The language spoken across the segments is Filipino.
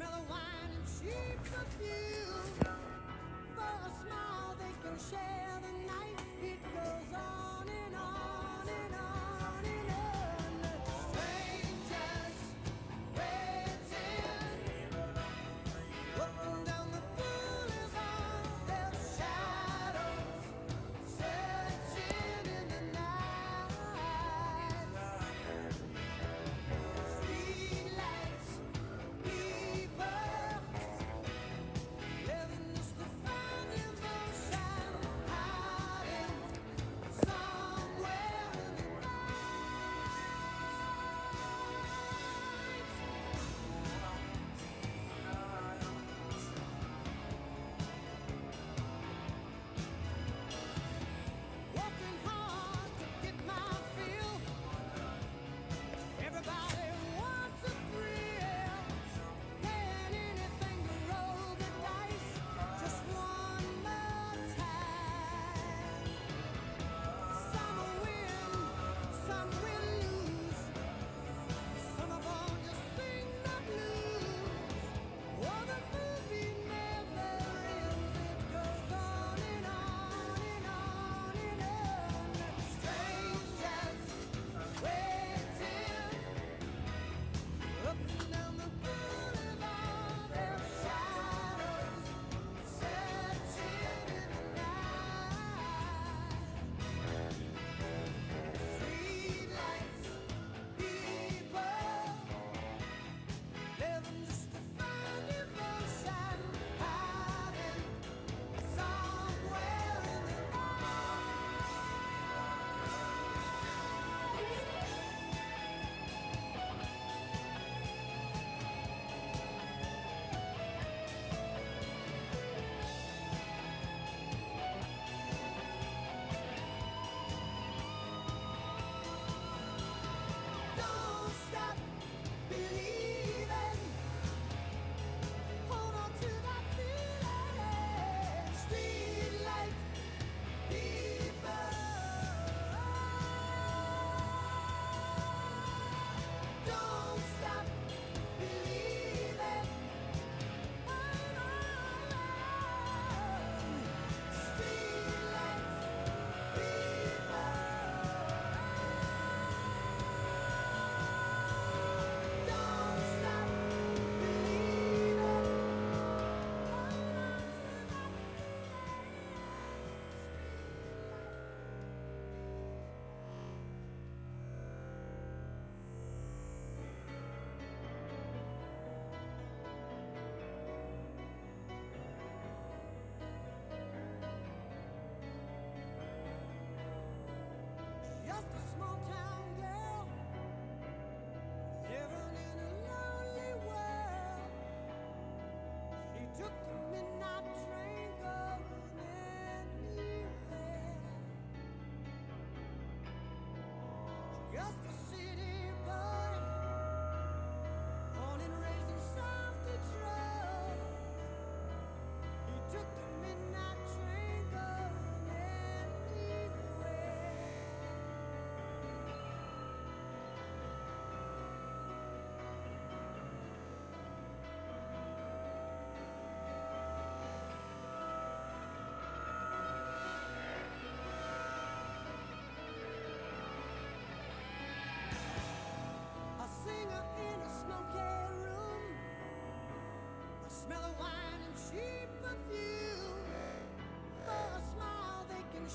Mellow the.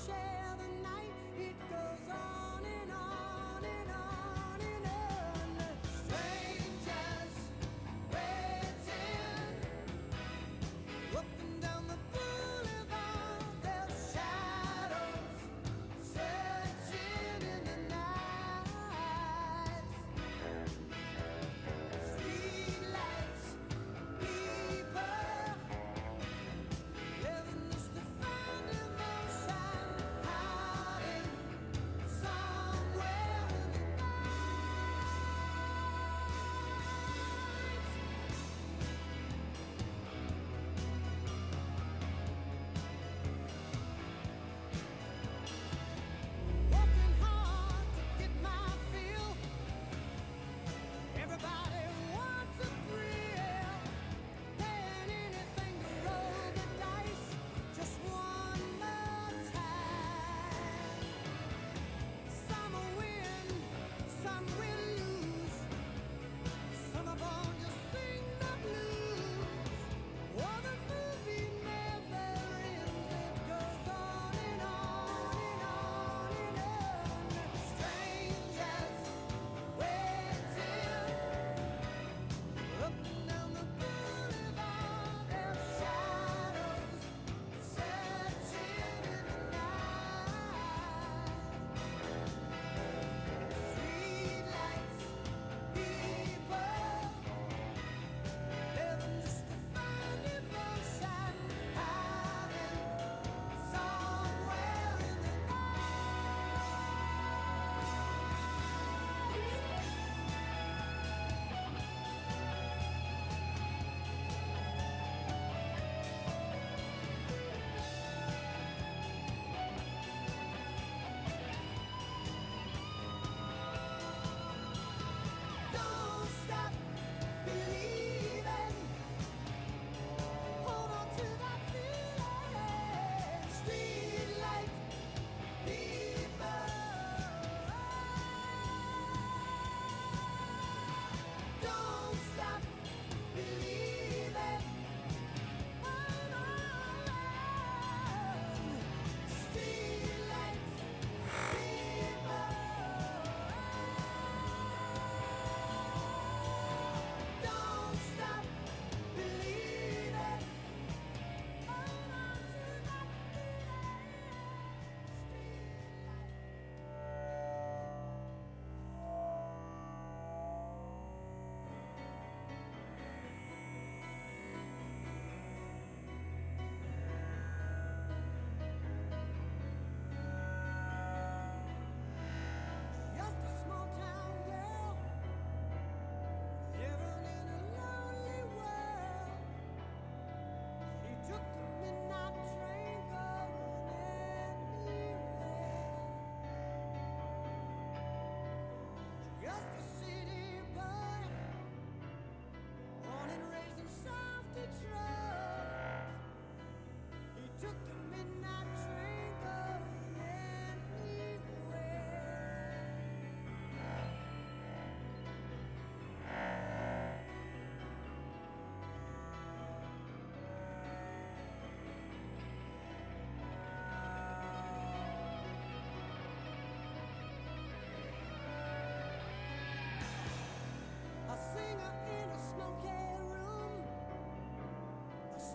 share.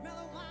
mellow wine.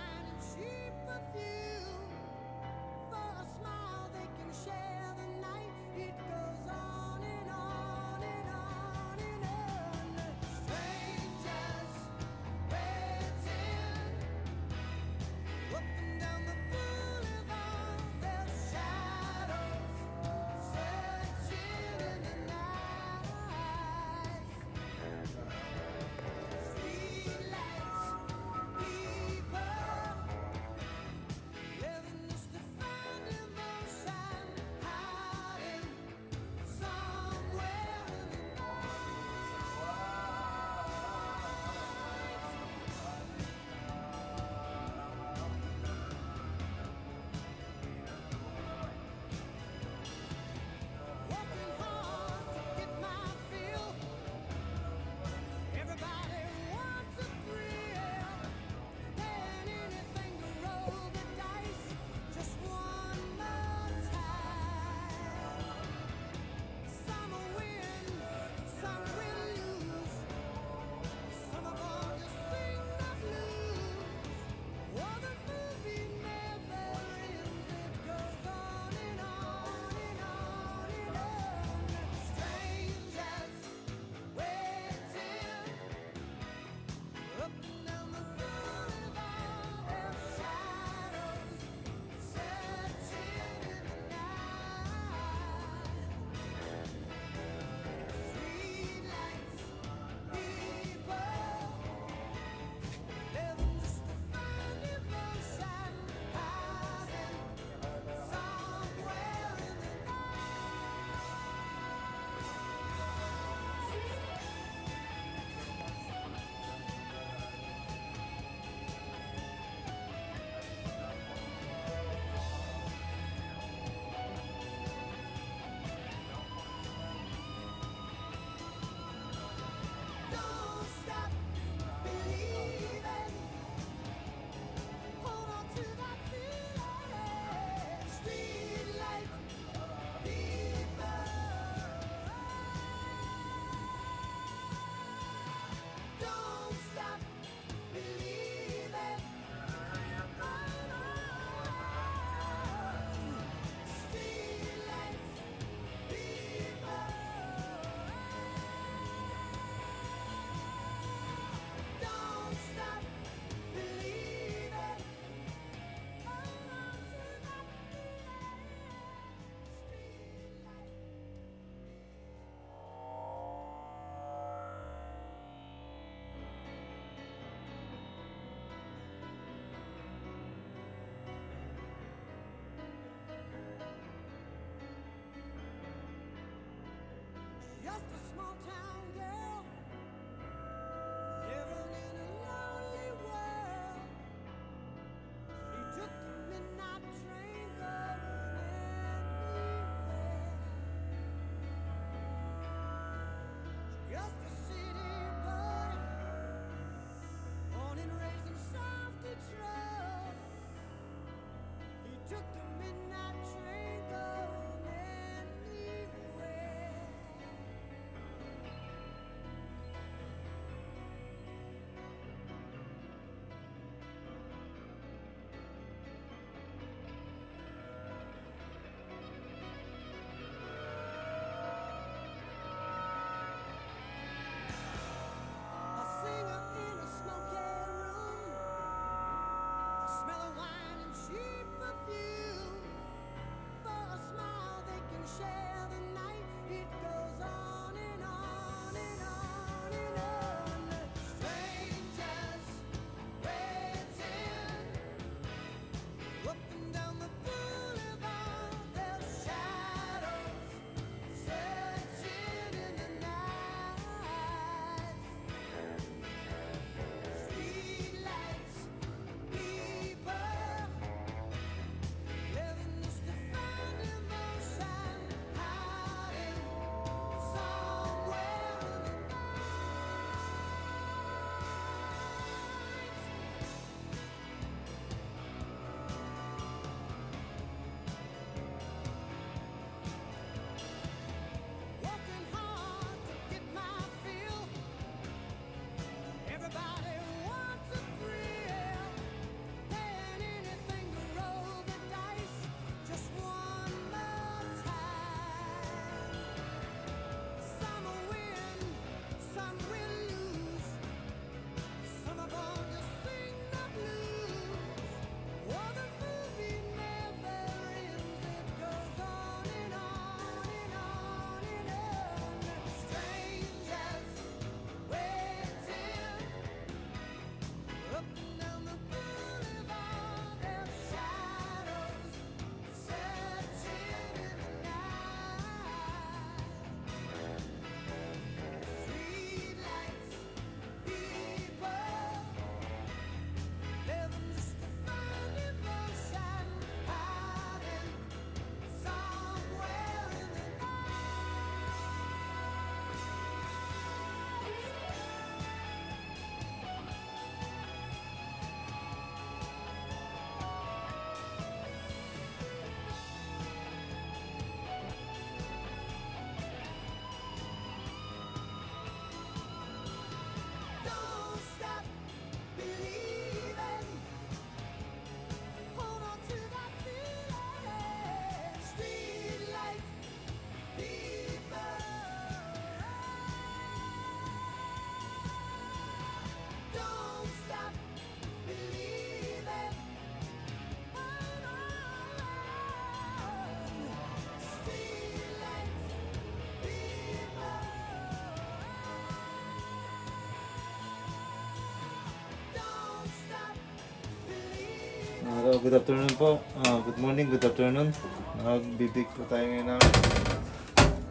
Good afternoon po. Ah, good morning, good afternoon. Nagbibig po tayo ngayon ng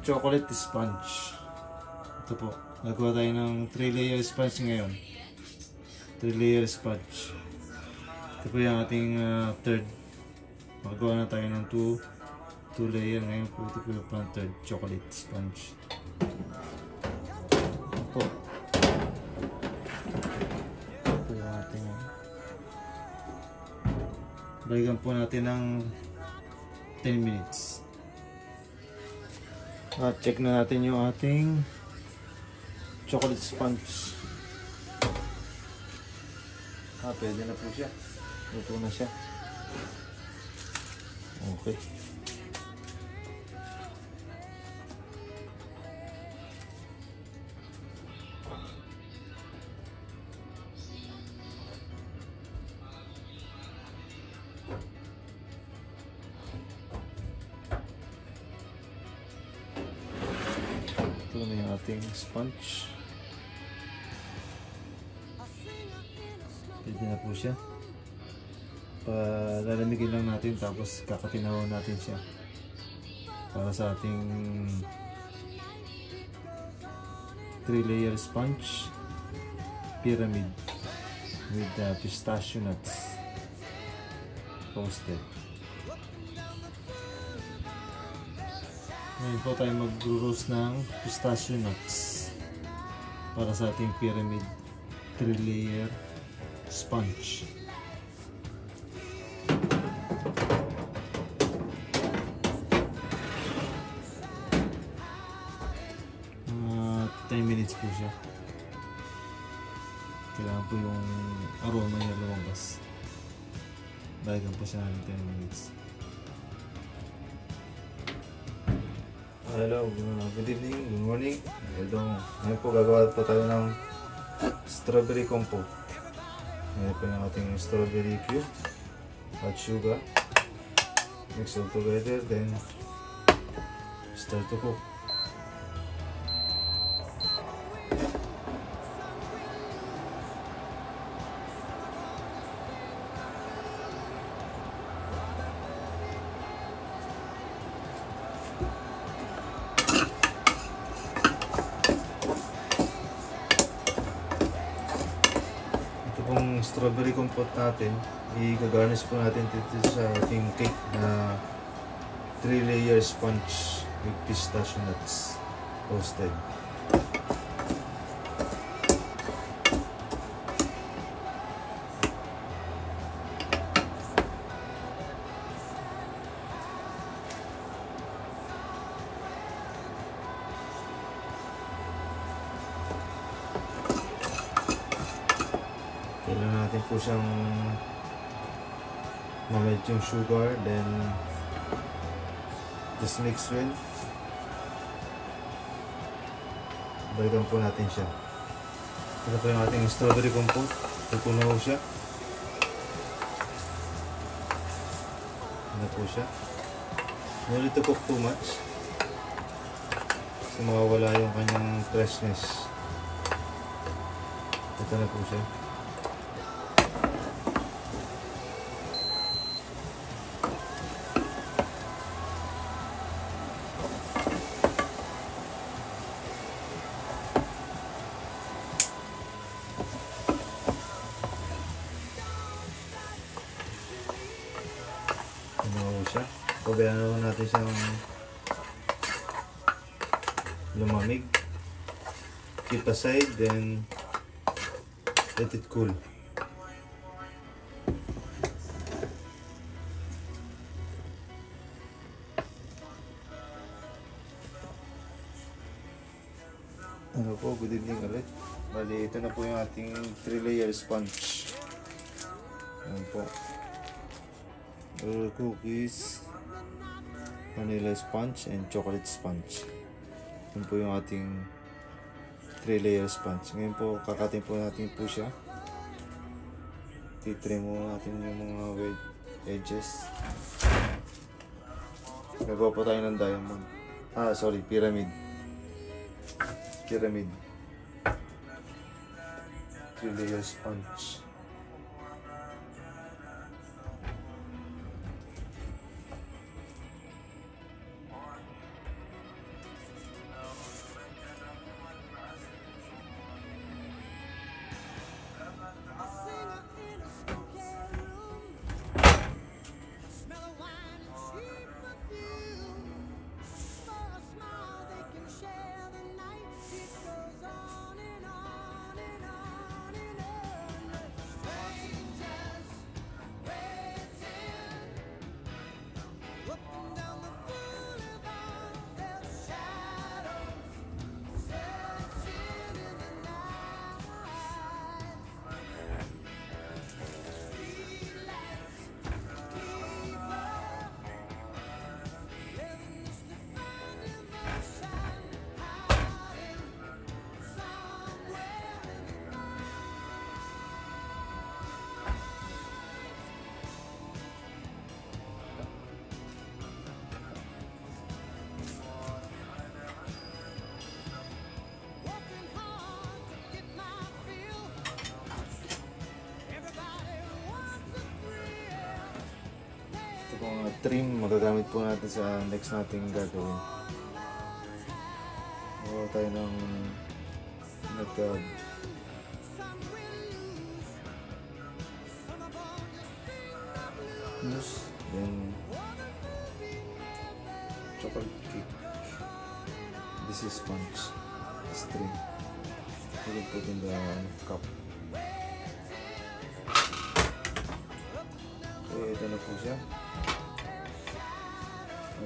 chocolate sponge. Ito po, nagawa tayo ng 3 layer sponge ngayon. 3 layer sponge. Ito po yung ating ah, third. Magawa na tayo ng 2 2 layer ngayon po. Ito po yung pang third chocolate sponge. Balikan po natin ng 10 minutes. At check na natin yung ating chocolate sponge. Ah, pwede na po siya. Luto na siya. Okay. Sponge. Pwede na po siya. Palalamigin lang natin tapos kakatinaw natin siya. Para sa ating 3 layer sponge pyramid with uh, pistachio nuts roasted. Ngayon po tayo mag-roast ng pistachio nuts para sa ating pyramid 3 layer sponge. Mga 10 minutes po siya. Kailangan po yung aroma niya lumabas. Balikan po siya ng 10 minutes. Hello, uh, good evening, good morning. Hello. Ngayon po gagawa po tayo ng strawberry compote. Ngayon po yung ating strawberry cube at sugar. Mix all together, then start to cook. Strawberry compote natin, i-garnish po natin dito sa ating cake na 3 layer sponge with pistachio nuts roasted. Po natin siya. Ito po yung ating strawberry compote. Pupuno siya. Ano po siya. No need to cook too much. Kasi mawawala yung kanyang freshness. Ito na po siya. Pabayaan naman natin siyang lumamig. Keep aside, then let it cool. Ano po, good evening ulit. Bali, ito na po yung ating 3 layer sponge. Ayan po. Roll cookies, vanilla sponge, and chocolate sponge. Yun po yung ating 3 layer sponge. Ngayon po, kakatin po natin po siya. Titrim mo natin yung mga edges. Gagawa po tayo ng diamond. Ah, sorry, pyramid. Pyramid. 3 layer sponge. Trim magagamit po natin sa next nating gagawin. Gawa tayo ng nagka mousse, then chocolate cake. This is sponge. String. You can put in the cup. Okay, ito na po siya.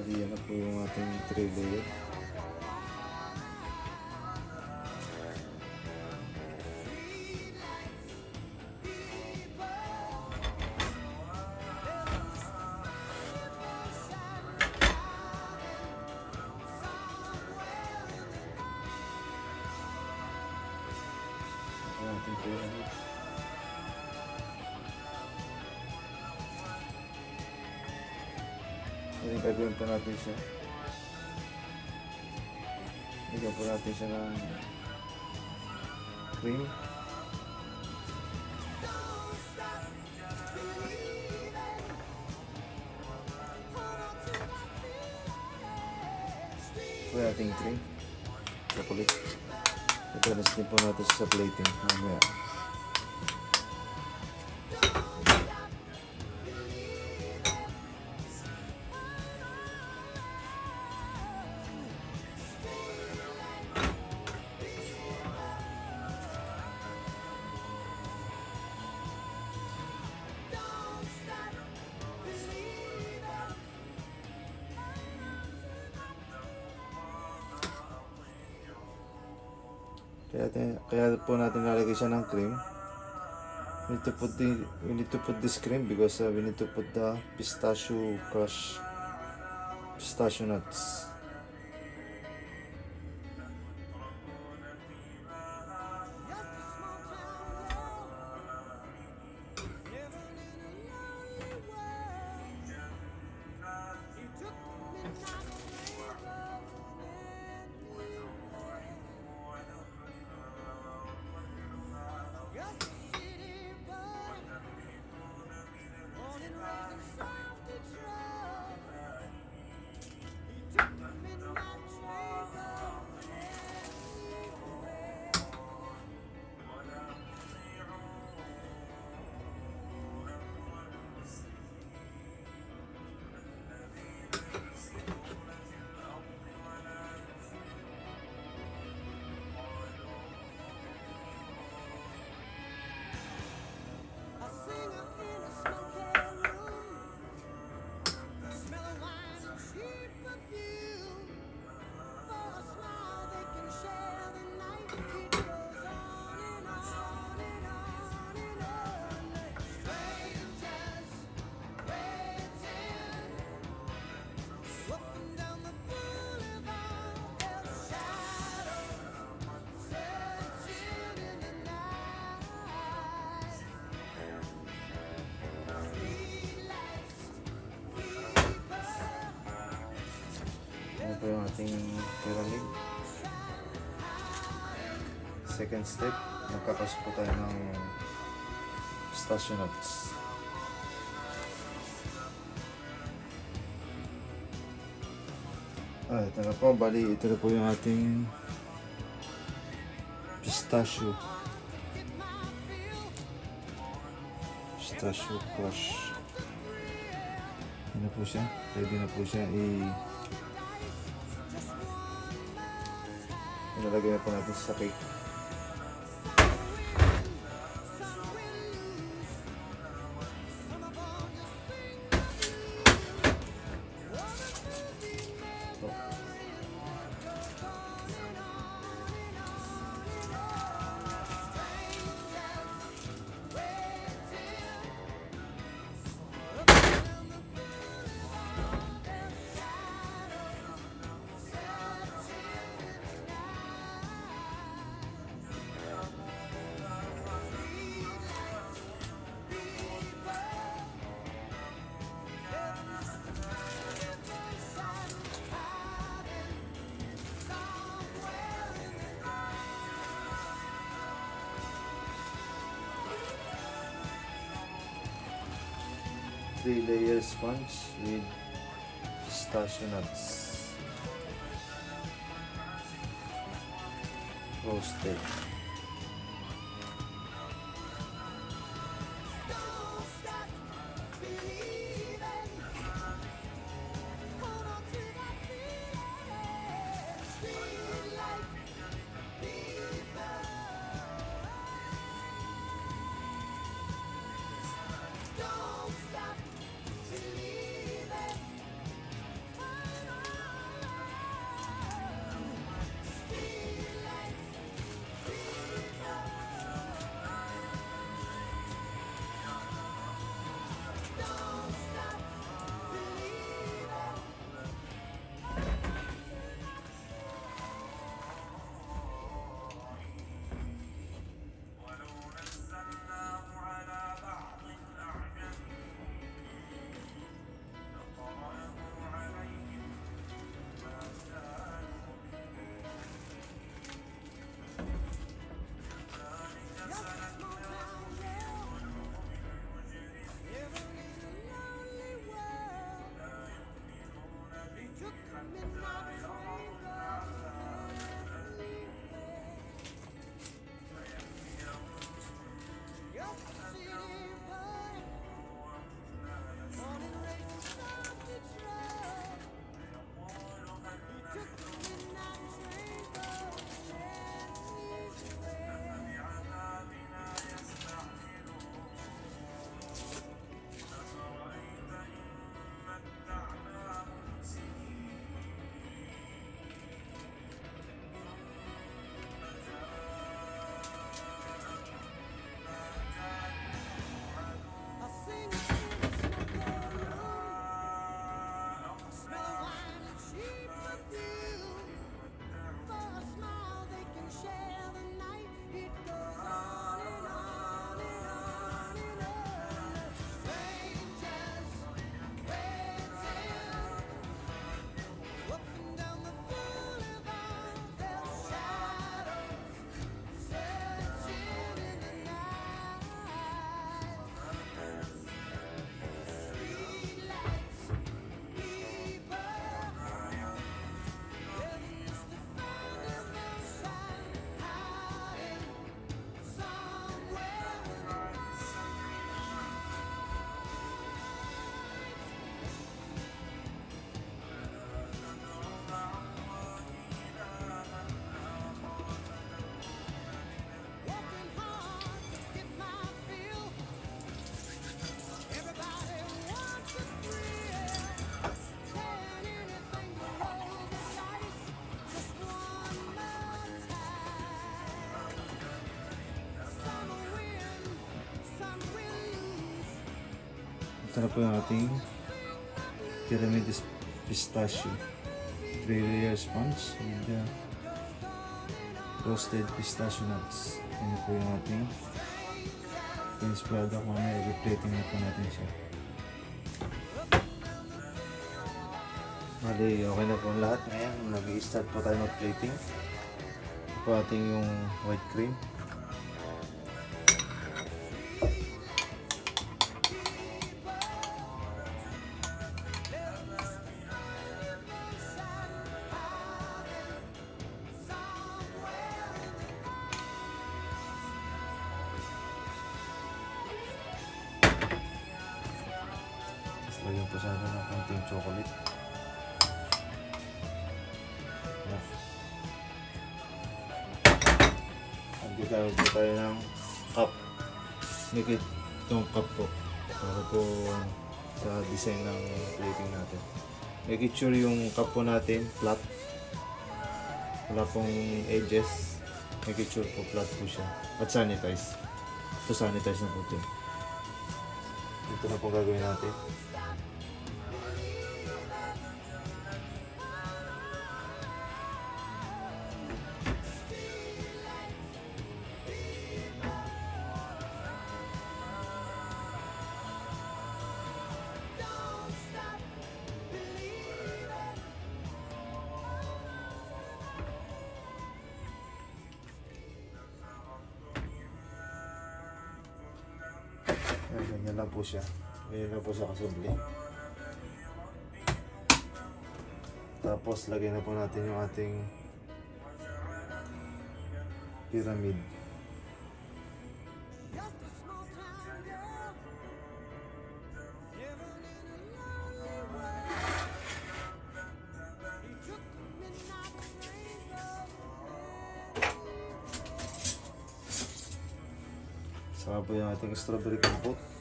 Mali yan na po yung ating tray layer. Gagawin po natin siya. Bigyan po natin siya ng cream. Ito yung ating cream. Chocolate. Ito na din po natin sa plating. Mamaya. Kaya, kaya po natin lalagay siya ng cream. We need to put the we need to put this cream because uh, we need to put the pistachio crush pistachio nuts. Po yung ating pyramid? Second step, magkakas po tayo ng pistachio nuts. Ah, ito na po. Bali, ito na po yung ating pistachio. Pistachio crush. Ano po siya? Ready na po siya i... Ilalagay na po natin sa cake. こうして Ito na po yung ating Pyramid Pistachio. 3 layer sponge with the roasted pistachio nuts. Ito po yung ating finished product. Mamaya i-plating na po natin siya. Bali, okay na po lahat. Ngayon, nag-i-start po tayo mag-plating. Ito ating yung white cream. picture yung cup po natin, flat. Wala pong edges. Picture po, flat po siya. At sanitize. Ito sanitize na po ito. Ito na po gagawin natin. siya. Ngayon na po siya kasubli. Tapos, lagay na po natin yung ating pyramid. Saka po yung ating strawberry compote.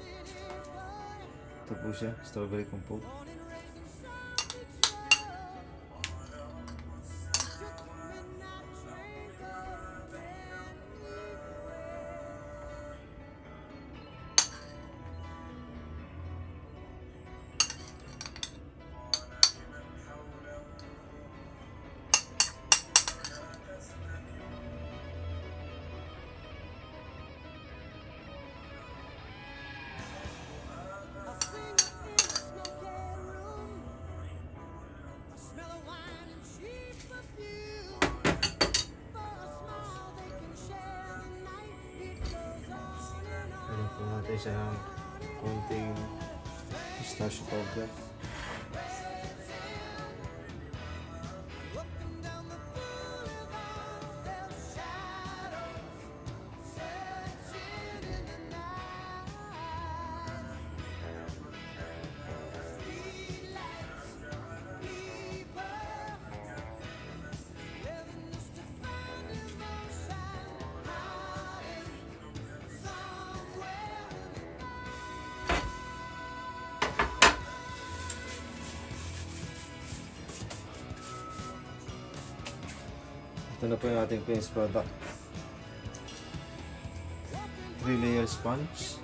Ito po siya, strawberry compote. A Ito na po yung ating finished product. 3 layer sponge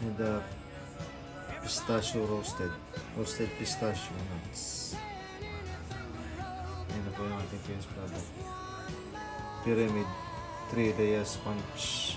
and the pistachio roasted. Roasted pistachio nuts. Yan na po yung ating finished product. Pyramid 3 layer sponge.